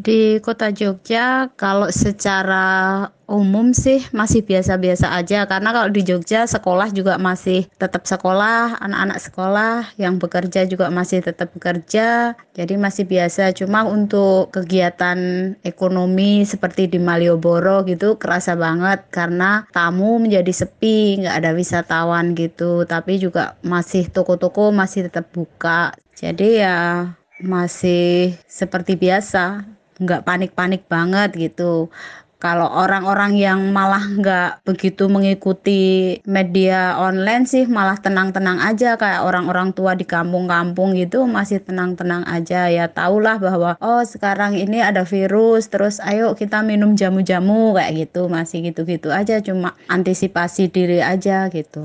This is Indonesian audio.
Di kota Jogja, kalau secara umum sih masih biasa-biasa aja karena kalau di Jogja sekolah juga masih tetap sekolah, anak-anak sekolah yang bekerja juga masih tetap bekerja. Jadi masih biasa. Cuma untuk kegiatan ekonomi seperti di Malioboro gitu kerasa banget karena tamu menjadi sepi, nggak ada wisatawan gitu. Tapi juga masih toko-toko masih tetap buka. Jadi ya masih seperti biasa nggak panik-panik banget gitu. Kalau orang-orang yang malah nggak begitu mengikuti media online sih malah tenang-tenang aja kayak orang-orang tua di kampung-kampung gitu masih tenang-tenang aja ya tahulah bahwa oh sekarang ini ada virus terus ayo kita minum jamu-jamu kayak gitu masih gitu-gitu aja cuma antisipasi diri aja gitu.